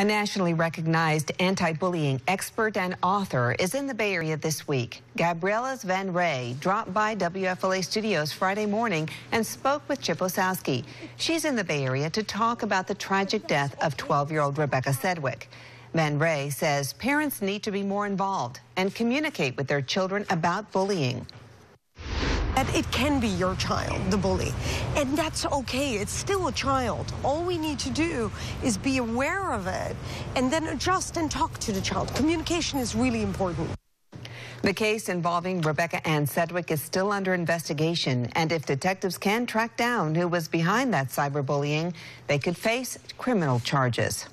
A nationally recognized anti-bullying expert and author is in the Bay Area this week. Gabriella van Rij dropped by WFLA Studios Friday morning and spoke with Chip Osowski. She's in the Bay Area to talk about the tragic death of 12-year-old Rebecca Sedwick. Van Rij says parents need to be more involved and communicate with their children about bullying that it can be your child, the bully. And that's okay. It's still a child. All we need to do is be aware of it and then adjust and talk to the child. Communication is really important. The case involving Rebecca Ann Sedwick is still under investigation, and if detectives can track down who was behind that cyberbullying, they could face criminal charges.